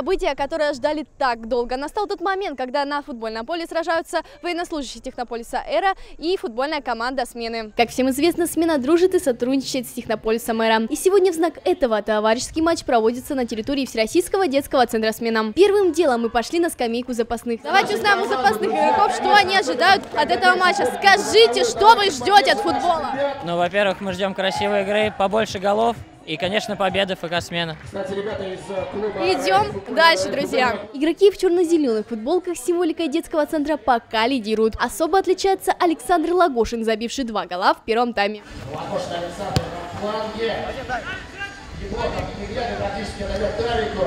событие, которое ждали так долго. Настал тот момент, когда на футбольном поле сражаются военнослужащие Технополиса «Эра» и футбольная команда «Смены». Как всем известно, «Смена» дружит и сотрудничает с Технополисом «Эра». И сегодня в знак этого товарищеский матч проводится на территории Всероссийского детского центра «Смена». Первым делом мы пошли на скамейку запасных. Давайте узнаем у запасных игроков, что они ожидают от этого матча. Скажите, что вы ждете от футбола? Ну, во-первых, мы ждем красивой игры, побольше голов и, конечно, победы ФК «Смена». Идем дальше, друзья. Игроки в черно-зеленых футболках с символикой детского центра пока лидируют. Особо отличается Александр Лагошин, забивший два гола в первом тайме. Лагошин Александр на фланге. Неплохо, перегляд, практически дает Тарику.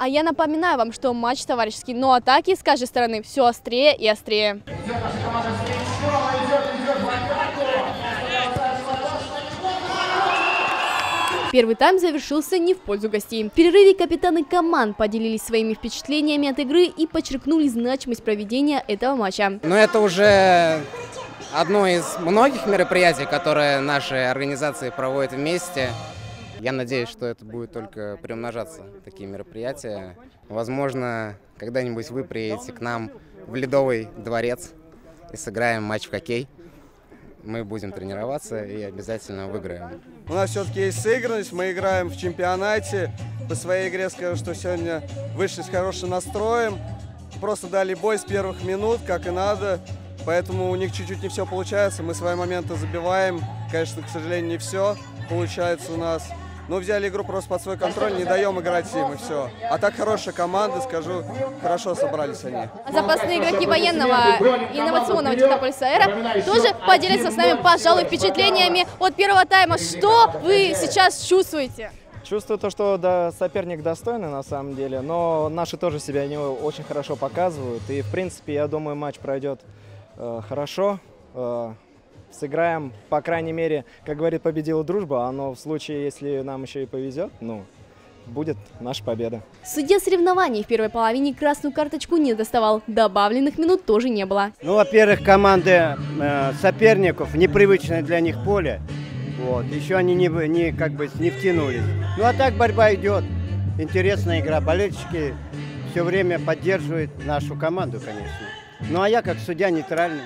А я напоминаю вам, что матч товарищеский, но атаки с каждой стороны все острее и острее. Идет наша команда Стрельцова, идет, идет в атаку. Первый тайм завершился не в пользу гостей. В перерыве капитаны команд поделились своими впечатлениями от игры и подчеркнули значимость проведения этого матча. Но это уже одно из многих мероприятий, которые наши организации проводят вместе. Я надеюсь, что это будет только приумножаться, такие мероприятия. Возможно, когда-нибудь вы приедете к нам в Ледовый дворец и сыграем матч в хоккей. Мы будем тренироваться и обязательно выиграем. У нас все-таки есть сыгранность, мы играем в чемпионате. По своей игре скажу, что сегодня вышли с хорошим настроем. Просто дали бой с первых минут, как и надо. Поэтому у них чуть-чуть не все получается. Мы свои моменты забиваем. Конечно, к сожалению, не все получается у нас. Но взяли игру просто под свой контроль, не даем играть им, и все. А так хорошая команда, скажу, хорошо собрались они. Запасные игроки военного инновационного технополиса «Эра» тоже поделятся с нами, пожалуй, впечатлениями от первого тайма. Что вы сейчас чувствуете? Чувствую то, что да, соперник достойный на самом деле, но наши тоже себя не очень хорошо показывают. И, в принципе, я думаю, матч пройдет э, хорошо. Э, сыграем, по крайней мере, как говорит, победила дружба, а но в случае, если нам еще и повезет, ну, будет наша победа. Судья соревнований в первой половине красную карточку не доставал. Добавленных минут тоже не было. Ну, во-первых, команды э, соперников, непривычное для них поле. Вот. Еще они не, не, как бы, не втянулись. Ну, а так борьба идет. Интересная игра. Болельщики все время поддерживают нашу команду, конечно. Ну, а я, как судья, нейтральный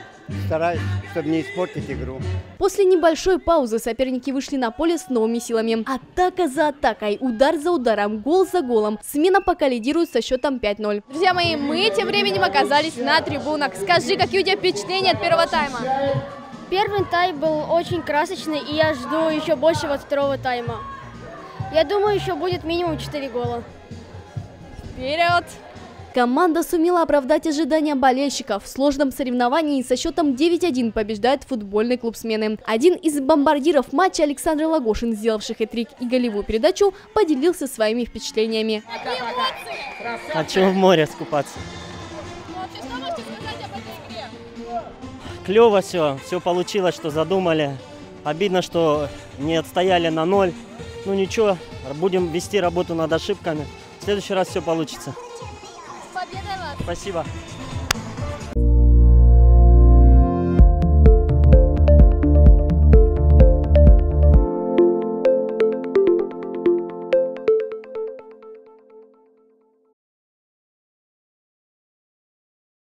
стараюсь, чтобы не испортить игру. После небольшой паузы соперники вышли на поле с новыми силами. Атака за атакой, удар за ударом, гол за голом. Смена пока лидирует со счетом 5-0. Друзья мои, мы тем временем оказались на трибунах. Скажи, какие у тебя впечатления от первого тайма? Первый тайм был очень красочный, и я жду еще большего от второго тайма. Я думаю, еще будет минимум 4 гола. Вперед! Команда сумела оправдать ожидания болельщиков. В сложном соревновании со счетом 9-1 побеждает футбольный клуб смены. Один из бомбардиров матча Александр Лагошин, сделавший хэт-трик и голевую передачу, поделился своими впечатлениями. А чего в море скупаться? Клево все, все получилось, что задумали. Обидно, что не отстояли на ноль. Ну ничего, будем вести работу над ошибками. В следующий раз все получится. Спасибо.